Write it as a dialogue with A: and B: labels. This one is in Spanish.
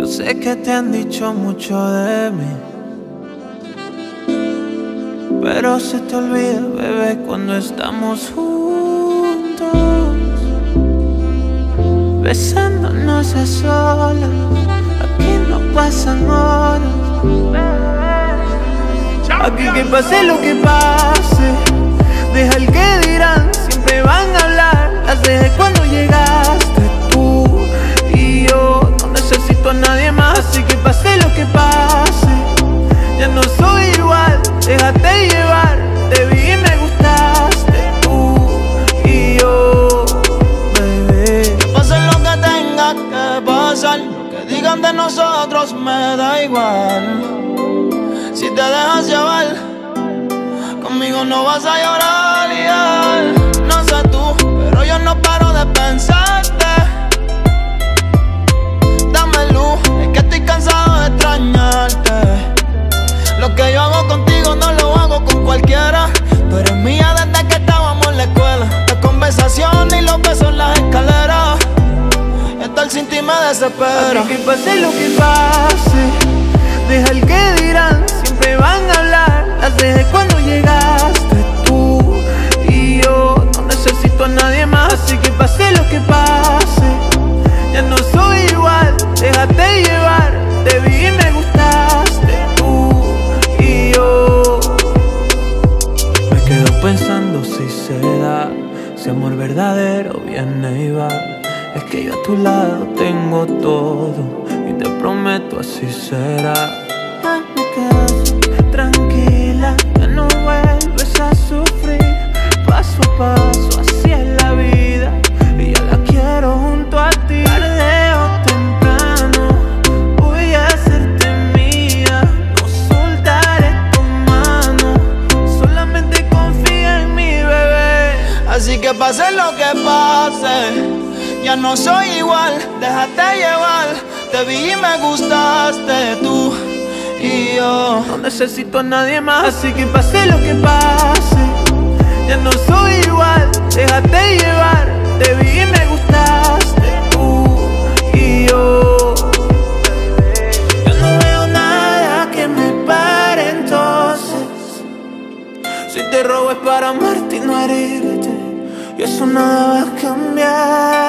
A: Yo sé que te han dicho mucho de mí. Pero se te olvida, bebé, cuando estamos juntos. Besándonos a solas. Aquí no pasan horas. Aquí que pase lo que pase. Deja el que dirán, nadie más, así que pase lo que pase. Ya no soy igual, déjate llevar. Te vi y me gustaste tú y yo, bebé.
B: Pase lo que tenga que pasar, lo que digan de nosotros me da igual. Si te dejas llevar, conmigo no vas a llorar. Aquí que
A: pase lo que pase, deja el que dirán, siempre van a hablar. Las dejé cuando llegaste tú y yo. No necesito a nadie más, así que pase lo que pase. Ya no soy igual, déjate llevar. Te vi y me gustaste tú y yo. Me quedo pensando si será, si amor verdadero viene y va. Es que yo a tu lado tengo todo y te prometo así será. Ay, me quedas tranquila, que no vuelves a sufrir. Paso a paso, así es la vida y ya la quiero junto a ti. Tarde o temprano voy a hacerte mía, no soltaré tu mano. Solamente confía en mi bebé.
B: Así que pase lo que pase, ya no soy igual, déjate llevar. Te vi y me gustaste tú y yo. No
A: necesito a nadie más, así que pase lo que pase. Ya no soy igual, déjate llevar. Te vi y me gustaste tú y yo. Yo no veo nada que me pare entonces. Si te robo es para amarte y no herirte. Y eso nada va a cambiar.